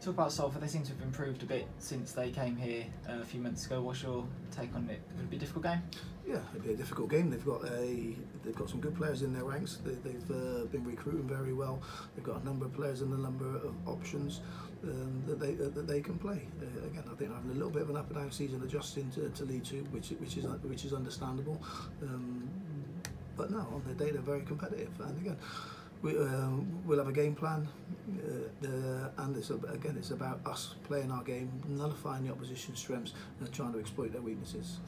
Talk about Salford. They seem to have improved a bit since they came here uh, a few months ago. What's your take on it? Would it be a difficult game? Yeah, it'd be a difficult game. They've got a they've got some good players in their ranks. They, they've uh, been recruiting very well. They've got a number of players and a number of options um, that they uh, that they can play. Uh, again, I think having a little bit of an up and down season adjusting to, to League Two which which is which is understandable. Um, but no, on the day they're very competitive. And again, we, um, we'll have a game plan, uh, uh, and it's again it's about us playing our game, nullifying the opposition's strengths, and trying to exploit their weaknesses.